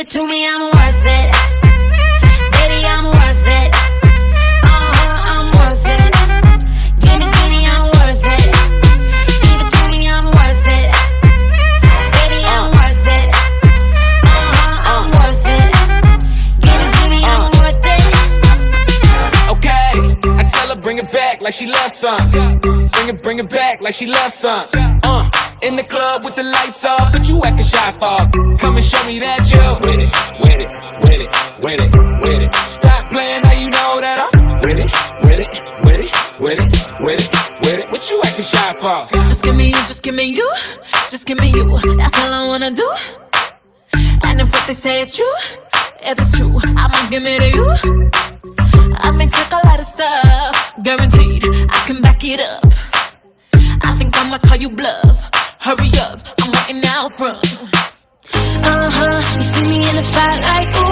to me, I'm worth it. Baby, I'm worth it. Uh-huh, I'm worth it. Give me, give I'm worth it. Give it to me, I'm worth it. Baby, I'm worth it. Uh-huh, I'm worth it. Give give me, I'm worth it. Okay, I tell her bring it back like she loves some. Bring it, bring it back like she loves some. Uh, in the club with the lights off, but you acting shy for. Come and show me that you're with it, with it, with it, with it, with it. Stop playing now you know that I'm with it, with it, with it, with it, with it, with it. What you acting shy for? Just give me you, just give me you, just give me you. That's all I wanna do. And if what they say is true, if it's true, I'ma give it to you. I may take a lot of stuff, guaranteed I can back it up. I think I'ma call you bluff. Hurry up, I'm waiting out front. Uh huh. You see me in the spotlight, ooh,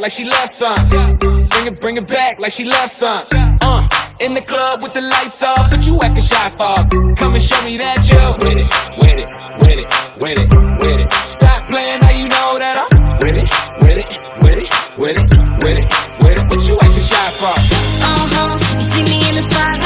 Like she loves some. Bring it, bring it back like she loves some. Uh, in the club with the lights off, but you acting shy for. Come and show me that you're with it, with it, with it, with it, with it. Stop playing now you know that I'm with it, with it, with it, with it, with it, with it. What you acting shy for? Uh-huh. You see me in the spotlight.